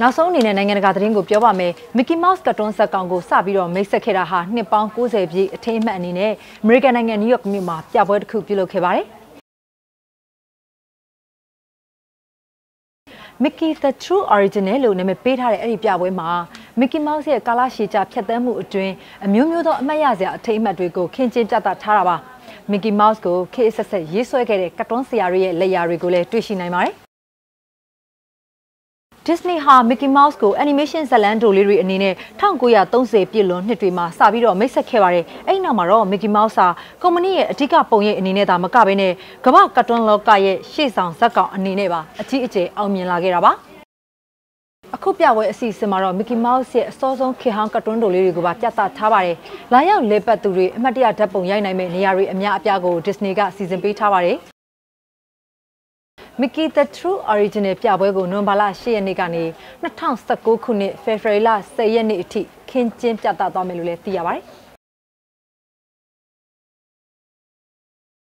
နောက်ဆုံးအနေနဲ့နိုင်ငံတကာသတင်းကိုပြောပါမယ်။ Mickey Mouse ကတ်တွန်းဇာတ်ကောင်ကိုစပြီးတော့မိတ်ဆက်ခဲ့တာဟာနှစ်ပေါင်း90ပြည့်အထိမ်းအမှတ်အနေနဲ့ American နိုင်ငံ New York မြို့မှာပြပွဲတစ်ခုပြုလုပ်ခဲ့ပါတယ်။ Mickey the True Original လို့နာမည်ပေးထားတဲ့အဲ့ဒီပြပွဲမှာ Mickey Mouse ရဲ့ကာလရှည်ကြာဖြတ်သန်းမှုအတွင်းအမျိုးမျိုးသောအမှတ်ရစရာအထိမ်းအမှတ်တွေကိုခင်းကျင်းပြသထားတာပါ။ Mickey Mouse ကိုခေတ်ဆက်ဆက်ရေးဆွဲခဲ့တဲ့ကတ်တွန်းဆရာတွေရဲ့လက်ရာတွေကိုလည်းတွေ့ရှိနိုင်ပါတယ်။ Disney ဟာ Mickey Mouse ကို animation ဇာတ်လမ်းတိုလေးတွေအနေနဲ့1930ပြည့်လွန်နှစ်တွေမှာစပြီးတော့မိတ်ဆက်ခဲ့ပါတယ်။အဲ့ဒီနောက်မှာတော့ Mickey Mouse ဟာကုမ္ပဏီရဲ့အဓိကပုံရိပ်အနေနဲ့သာမကဘဲနဲ့ကမ္ဘာကတ်တွန်းလောကရဲ့ရှေ့ဆောင်ဇာတ်ကောင်အနေနဲ့ပါအကြီးအကျယ်အောင်မြင်လာခဲ့တာပါ။အခုပြပွဲအစီအစဉ်မှာတော့ Mickey Mouse ရဲ့အစောဆုံးခေတ်ဟောင်းကတ်တွန်းတိုလေးတွေကိုပါပြသထားပါတယ်။လာရောက်လေပတ်သူတွေအမှတ်တရဓာတ်ပုံရိုက်နိုင်မဲ့နေရာတွေအများအပြားကို Disney ကစီစဉ်ပေးထားပါတယ်။ Mickey the True Original ပြပွဲကိုနိုဝင်ဘာလ10ရက်နေ့ကနေ2019ခုနှစ်ဖေဖော်ဝါရီလ10ရက်နေ့အထိခင်းကျင်းပြသသွားမယ်လို့လည်းသိရပါတယ်။